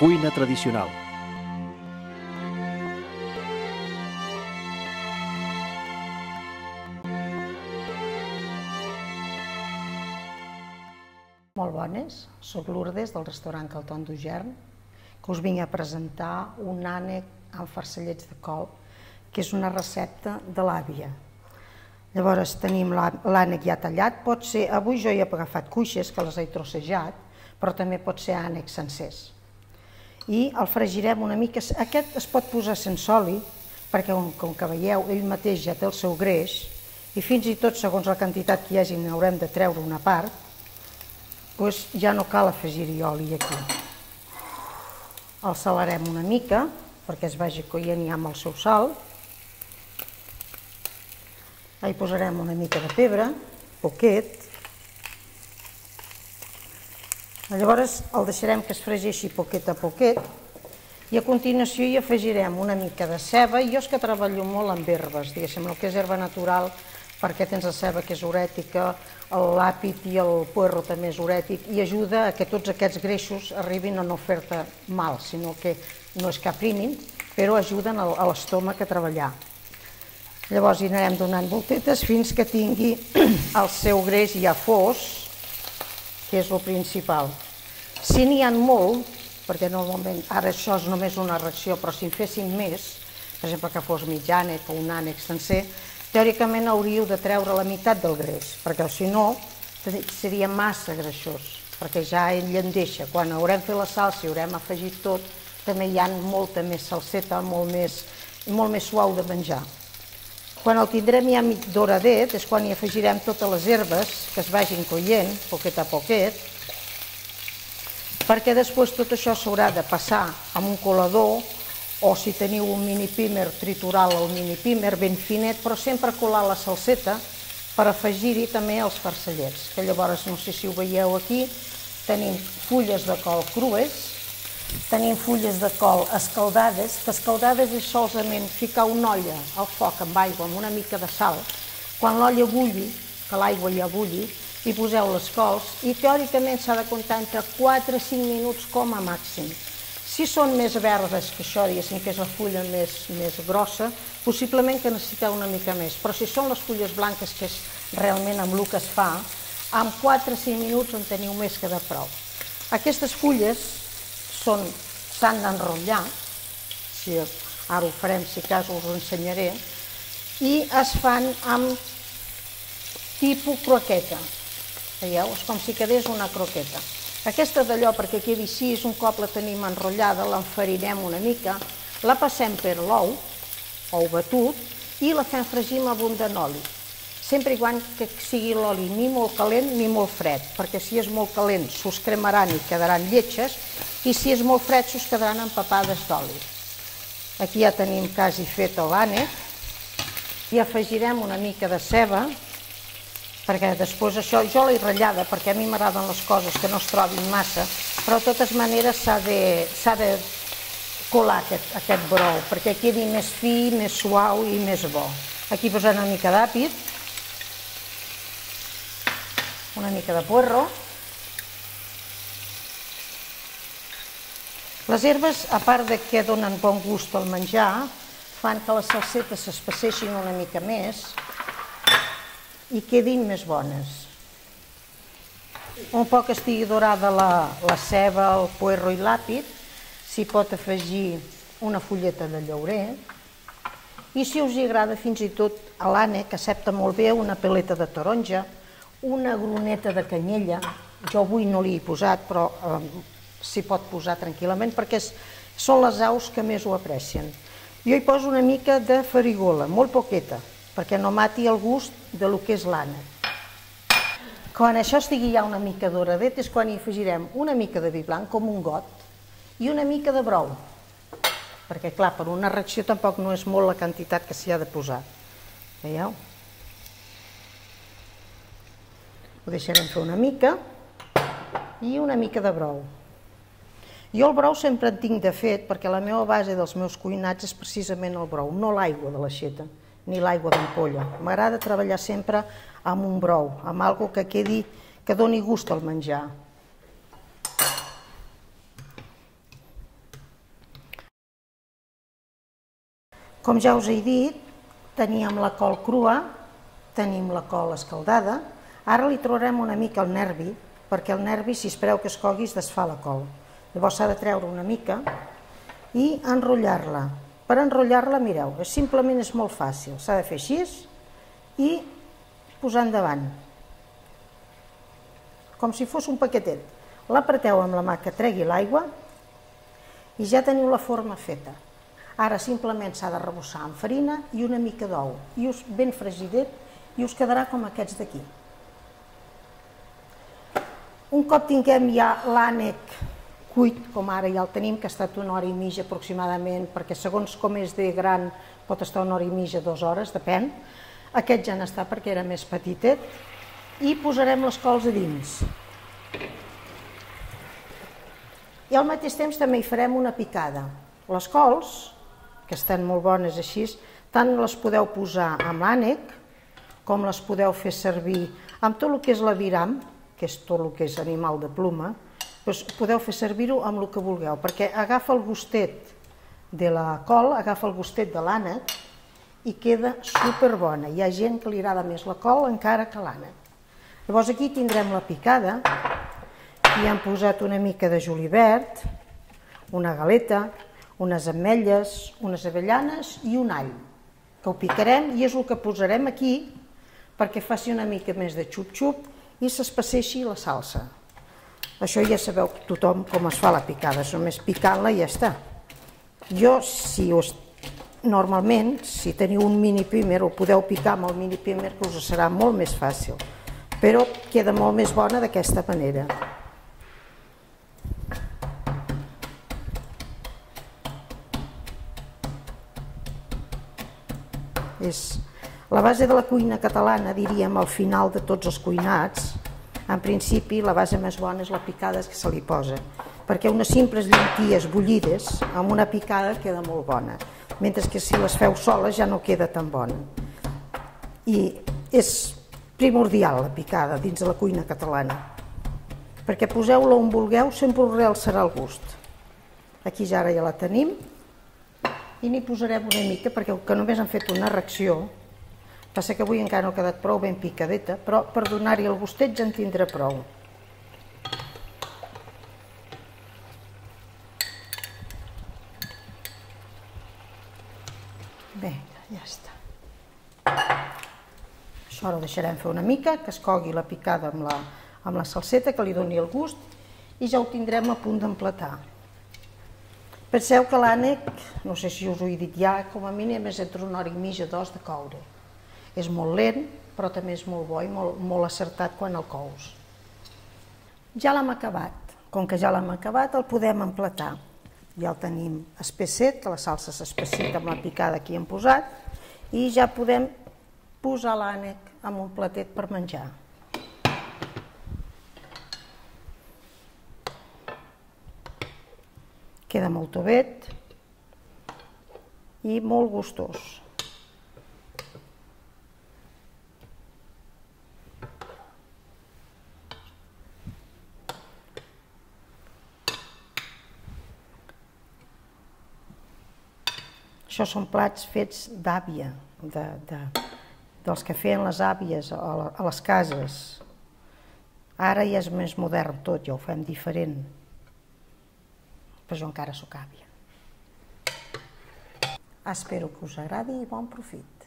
Cuina tradicional. Molt bones, soc Lourdes del restaurant Calton d'Ugern, que us vinc a presentar un ànec amb farcellets de col, que és una recepta de l'àvia. Llavors tenim l'ànec ja tallat, pot ser, avui jo he agafat cuixes que les he trossejat, però també pot ser ànecs sencers. I el fregirem una mica, aquest es pot posar sense oli, perquè com, que veieu, ell mateix ja té el seu greix, i fins i tot segons la quantitat que hi hagi n'haurem de treure una part, doncs ja no cal afegir-hi oli aquí. El salarem una mica, perquè es vagi coient ja amb el seu sal. Hi posarem una mica de pebre, poquet. Llavors el deixarem que es fregeixi poquet a poquet i a continuació hi afegirem una mica de ceba. Jo és que treballo molt amb herbes, diguéssim, el que és herba natural, perquè tens la ceba que és urètica, l'àpid i el puerro també és urètic i ajuda a que tots aquests greixos arribin a no fer-te mal, sinó que no és que aprimin, però ajuden a l'estómac a treballar. Llavors hi anirem donant voltetes fins que tingui el seu greix ja fos, que és el principal. Si n'hi ha molt, perquè normalment ara això és només una reacció, però si en fessin més, per exemple que fos mig ànec o un ànec sencer, teòricament hauríeu de treure la meitat del greix, perquè si no seria massa greixós, perquè ja ell en deixa. Quan haurem fet la salsa i haurem afegit tot, també hi ha molta més salseta, molt més, molt més suau de menjar. Quan el tindrem ja mig doradet és quan hi afegirem totes les herbes que es vagin coient, poquet a poquet, perquè després tot això s'haurà de passar amb un colador o si teniu un mini pimer, triturar el mini pimer ben finet, però sempre colar la salseta per afegir-hi també els farcellets, que llavors, no sé si ho veieu aquí, tenim fulles de col crues, tenim fulles de col escaldades, que escaldades és solament ficar una olla al foc amb aigua, amb una mica de sal, quan l'olla bulli, que l'aigua ja bulli, hi poseu les cols i teòricament s'ha de comptar entre 4 i 5 minuts com a màxim. Si són més verdes que això, diguéssim que és la fulla més, més grossa, possiblement que necessiteu una mica més, però si són les fulles blanques, que és realment amb el que es fa, amb 4 o 5 minuts en teniu més que de prou. Aquestes fulles s'han d'enrotllar, si ara ho farem, si cas us ho ensenyaré, i es fan amb tipus croqueta. Veieu? És com si quedés una croqueta. Aquesta d'allò, perquè quedi així, un cop la tenim enrotllada, l'enfarinem una mica, la passem per l'ou, ou batut, i la fem fregir amb abundant oli. Sempre i quan que sigui l'oli ni molt calent ni molt fred, perquè si és molt calent s'us cremaran i quedaran lletges, i si és molt fred s'us quedaran empapades d'oli. Aquí ja tenim quasi fet l'ànec, i afegirem una mica de ceba, perquè després això jo l'he ratllada perquè a mi m'agraden les coses que no es trobin massa, però de totes maneres s'ha de, de colar aquest, aquest brou perquè quedi més fi, més suau i més bo. Aquí posem una mica d'àpid, una mica de puerro, Les herbes, a part de que donen bon gust al menjar, fan que les salsetes s'espesseixin una mica més i quedin més bones. Un poc estigui dorada la, la ceba, el puerro i l'àpid, s'hi pot afegir una fulleta de llaurer i si us hi agrada fins i tot a l'ànec accepta molt bé una peleta de taronja, una groneta de canyella, jo avui no l'hi he posat però eh, s'hi pot posar tranquil·lament perquè és, són les aus que més ho aprecien. Jo hi poso una mica de farigola, molt poqueta, perquè no mati el gust de lo que és l'ànec. Quan això estigui ja una mica doradet és quan hi afegirem una mica de vi blanc, com un got, i una mica de brou, perquè clar, per una reacció tampoc no és molt la quantitat que s'hi ha de posar. Veieu? Ho deixarem fer una mica i una mica de brou. Jo el brou sempre en tinc de fet, perquè la meva base dels meus cuinats és precisament el brou, no l'aigua de l'aixeta, ni l'aigua d'ampolla. M'agrada treballar sempre amb un brou, amb algo que quedi, que doni gust al menjar. Com ja us he dit, teníem la col crua, tenim la col escaldada, ara li trobarem una mica el nervi, perquè el nervi, si espereu que es cogui, es desfà la col. Llavors s'ha de treure una mica i enrotllar-la. Per enrotllar-la, mireu, simplement és molt fàcil, s'ha de fer així i posar endavant, com si fos un paquetet. L'apreteu amb la mà que tregui l'aigua i ja teniu la forma feta. Ara simplement s'ha de rebossar amb farina i una mica d'ou, i us ben fregidet, i us quedarà com aquests d'aquí. Un cop tinguem ja l'ànec cuit, com ara ja el tenim, que ha estat una hora i mitja aproximadament, perquè segons com és de gran pot estar una hora i mitja, dues hores, depèn. Aquest ja n'està perquè era més petitet. I posarem les cols a dins. I al mateix temps també hi farem una picada. Les cols, que estan molt bones així, tant les podeu posar amb ànec, com les podeu fer servir amb tot el que és l'aviram, que és tot el que és animal de pluma, doncs podeu fer servir-ho amb el que vulgueu, perquè agafa el gustet de la col, agafa el gustet de l'ànec i queda superbona. Hi ha gent que li agrada més la col encara que l'ànec. Llavors aquí tindrem la picada, hi hem posat una mica de julivert, una galeta, unes ametlles, unes avellanes i un all, que ho picarem i és el que posarem aquí perquè faci una mica més de xup-xup i s'espaceixi la salsa. Això ja sabeu tothom com es fa la picada, és només picant-la i ja està. Jo, si us, normalment, si teniu un mini pimer, ho podeu picar amb el mini pimer, que us serà molt més fàcil, però queda molt més bona d'aquesta manera. És la base de la cuina catalana, diríem, al final de tots els cuinats, en principi la base més bona és la picada que se li posa, perquè unes simples llenties bullides amb una picada queda molt bona, mentre que si les feu soles ja no queda tan bona. I és primordial la picada dins de la cuina catalana, perquè poseu-la on vulgueu, sempre us realçarà el gust. Aquí ja ara ja la tenim, i n'hi posarem una mica perquè que només han fet una reacció passa que avui encara no ha quedat prou ben picadeta però per donar-hi el gustet ja en tindrà prou. Bé, ja està. Això ho deixarem fer una mica que es cogui la picada amb la, amb la salseta que li doni el gust i ja ho tindrem a punt d'empletar. Penseu que l'ànec, no sé si us ho he dit ja, com a mínim és entre una hora i mitja, dos de coure. És molt lent, però també és molt bo i molt, molt acertat quan el cous. Ja l'hem acabat. Com que ja l'hem acabat, el podem emplatar. Ja el tenim espesset, la salsa s'espessita amb la picada que hi hem posat, i ja podem posar l'ànec en un platet per menjar. Queda molt tovet i molt gustós. Això són plats fets d'àvia, de, de, dels que feien les àvies a, les cases. Ara ja és més modern tot, ja ho fem diferent però jo encara sóc àvia. Espero que us agradi i bon profit.